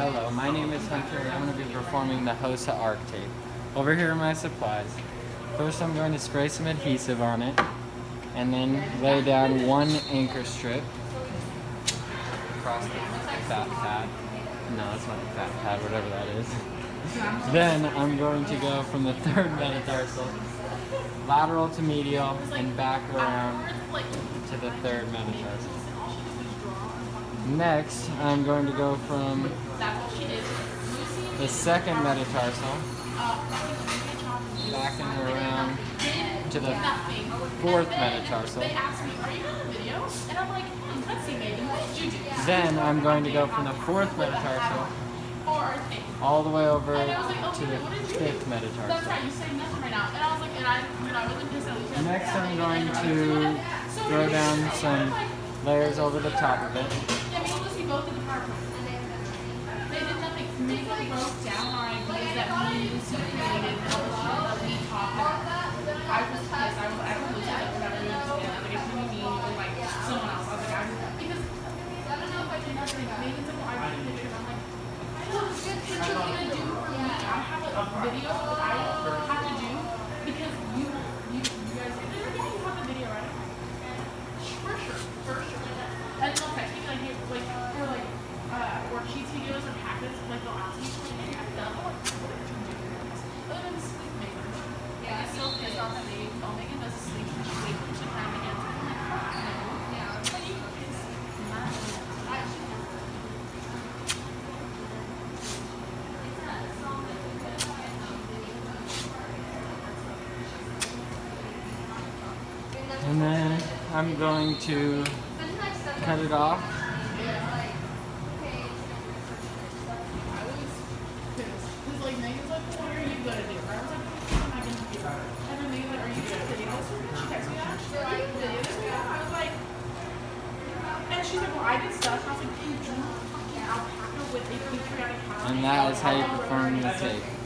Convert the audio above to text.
Hello, my name is Hunter and I'm going to be performing the Hosa Arch Tape. Over here are my supplies. First I'm going to spray some adhesive on it and then lay down one anchor strip across the fat pad. No, it's not the fat pad, whatever that is. then I'm going to go from the third metatarsal lateral to medial and back around to the third metatarsal. Next, I'm going to go from the second metatarsal. Back and around to the fourth metatarsal. Then I'm going to go from the fourth metatarsal all the way over to the fifth metatarsal. Next I'm going to throw down some layers over the top of it. They did nothing. They broke down our ideas that we created and all the shit that we talked about. I was pissed. I was, I don't listen to whatever you understand. Like, it's really mean with, like, someone else. I was like, I was, because, I don't know if I did nothing. Maybe it's a I took a picture and I'm like, what you going to do for me? I have a video I have And then I'm going to cut it off And that is how you perform the tape.